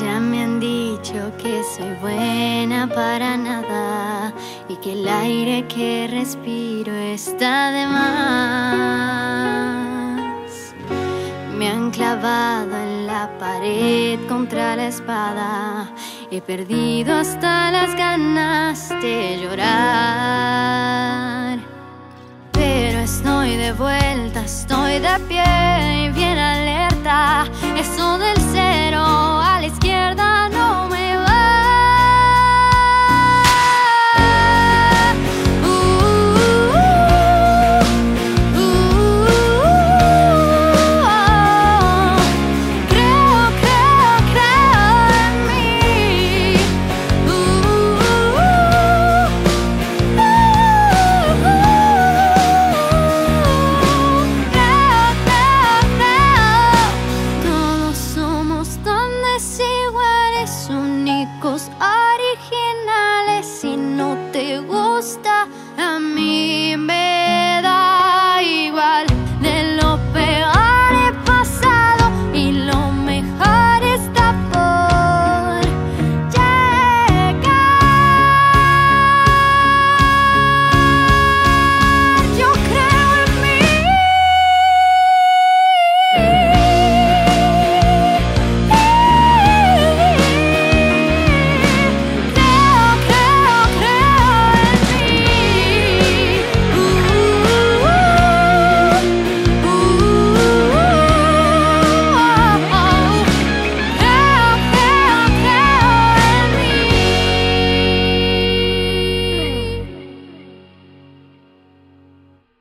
Ya me han dicho que soy buena para nada y que el aire que respiro está de más. Me han clavado en la pared contra la espada. He perdido hasta las ganas de llorar. Pero estoy de vuelta, estoy de pie Origin.